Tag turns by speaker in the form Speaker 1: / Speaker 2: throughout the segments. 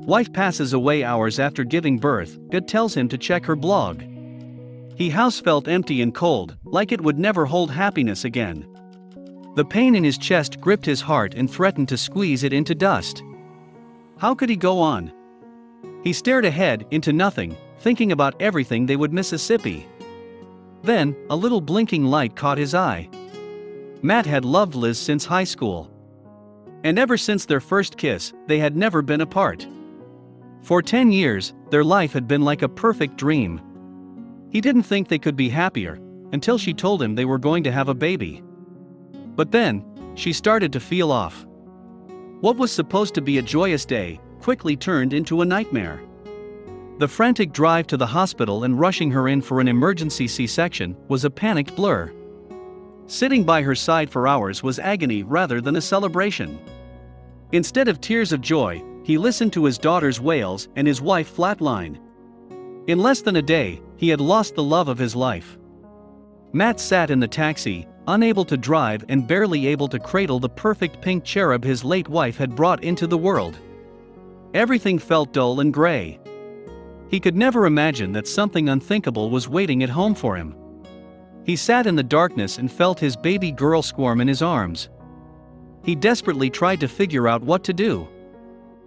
Speaker 1: Wife passes away hours after giving birth, Gut tells him to check her blog. He house felt empty and cold, like it would never hold happiness again. The pain in his chest gripped his heart and threatened to squeeze it into dust. How could he go on? He stared ahead, into nothing, thinking about everything they would miss, Mississippi. Then, a little blinking light caught his eye. Matt had loved Liz since high school. And ever since their first kiss, they had never been apart. For 10 years, their life had been like a perfect dream. He didn't think they could be happier, until she told him they were going to have a baby. But then, she started to feel off. What was supposed to be a joyous day quickly turned into a nightmare. The frantic drive to the hospital and rushing her in for an emergency C section was a panicked blur. Sitting by her side for hours was agony rather than a celebration. Instead of tears of joy, he listened to his daughter's wails and his wife flatline. In less than a day, he had lost the love of his life. Matt sat in the taxi, unable to drive and barely able to cradle the perfect pink cherub his late wife had brought into the world. Everything felt dull and gray. He could never imagine that something unthinkable was waiting at home for him. He sat in the darkness and felt his baby girl squirm in his arms. He desperately tried to figure out what to do.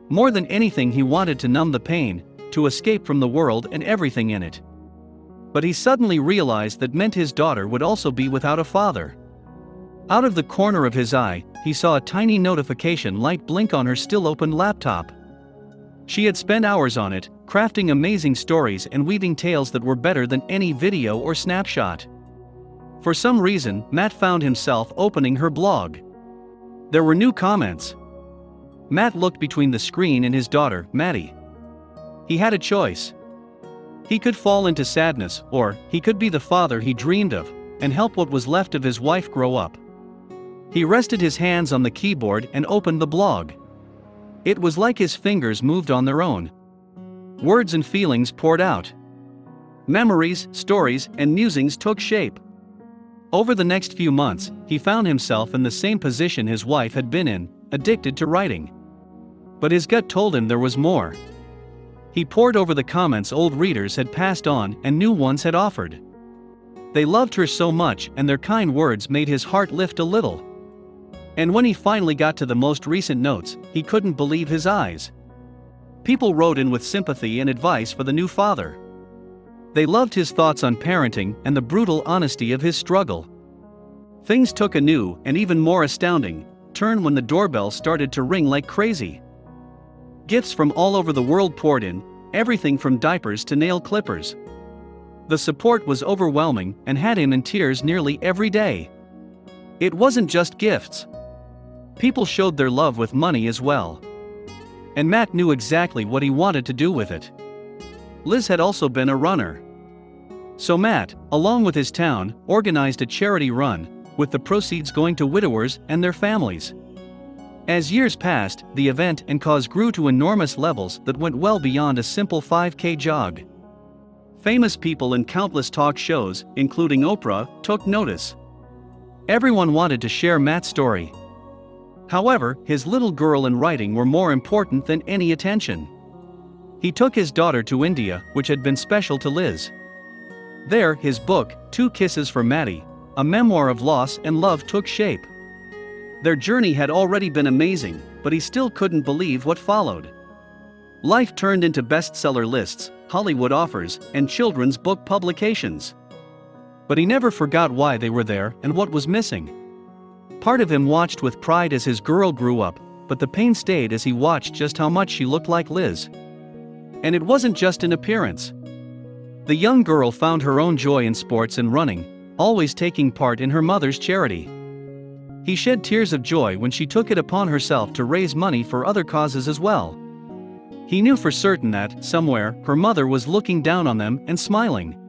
Speaker 1: More than anything, he wanted to numb the pain, to escape from the world and everything in it. But he suddenly realized that meant his daughter would also be without a father. Out of the corner of his eye, he saw a tiny notification light blink on her still open laptop. She had spent hours on it, crafting amazing stories and weaving tales that were better than any video or snapshot. For some reason, Matt found himself opening her blog. There were new comments. Matt looked between the screen and his daughter, Maddie. He had a choice. He could fall into sadness, or he could be the father he dreamed of, and help what was left of his wife grow up. He rested his hands on the keyboard and opened the blog. It was like his fingers moved on their own. Words and feelings poured out. Memories, stories, and musings took shape. Over the next few months, he found himself in the same position his wife had been in, addicted to writing. But his gut told him there was more. He pored over the comments old readers had passed on and new ones had offered. They loved her so much and their kind words made his heart lift a little. And when he finally got to the most recent notes, he couldn't believe his eyes. People wrote in with sympathy and advice for the new father. They loved his thoughts on parenting and the brutal honesty of his struggle. Things took a new and even more astounding turn when the doorbell started to ring like crazy. Gifts from all over the world poured in, everything from diapers to nail clippers. The support was overwhelming and had him in tears nearly every day. It wasn't just gifts. People showed their love with money as well. And Matt knew exactly what he wanted to do with it. Liz had also been a runner. So Matt, along with his town, organized a charity run, with the proceeds going to widowers and their families. As years passed, the event and cause grew to enormous levels that went well beyond a simple 5K jog. Famous people in countless talk shows, including Oprah, took notice. Everyone wanted to share Matt's story. However, his little girl and writing were more important than any attention. He took his daughter to India, which had been special to Liz. There, his book, Two Kisses for Maddie, a memoir of loss and love, took shape. Their journey had already been amazing, but he still couldn't believe what followed. Life turned into bestseller lists, Hollywood offers, and children's book publications. But he never forgot why they were there and what was missing. Part of him watched with pride as his girl grew up, but the pain stayed as he watched just how much she looked like Liz. And it wasn't just an appearance. The young girl found her own joy in sports and running, always taking part in her mother's charity. He shed tears of joy when she took it upon herself to raise money for other causes as well. He knew for certain that, somewhere, her mother was looking down on them and smiling.